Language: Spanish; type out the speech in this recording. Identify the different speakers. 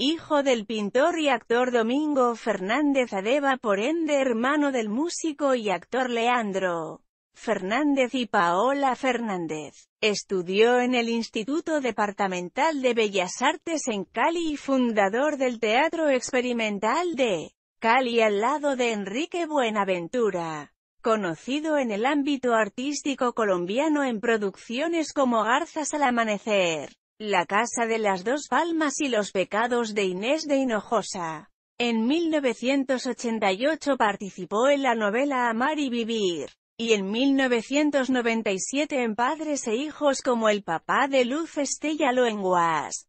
Speaker 1: hijo del pintor y actor Domingo Fernández Adeba por ende hermano del músico y actor Leandro Fernández y Paola Fernández. Estudió en el Instituto Departamental de Bellas Artes en Cali y fundador del Teatro Experimental de Cali al lado de Enrique Buenaventura. Conocido en el ámbito artístico colombiano en producciones como Garzas al Amanecer. La Casa de las Dos Palmas y Los Pecados de Inés de Hinojosa. En 1988 participó en la novela Amar y Vivir, y en 1997 en Padres e Hijos como el papá de Luz Estella Loenguas.